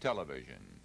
television.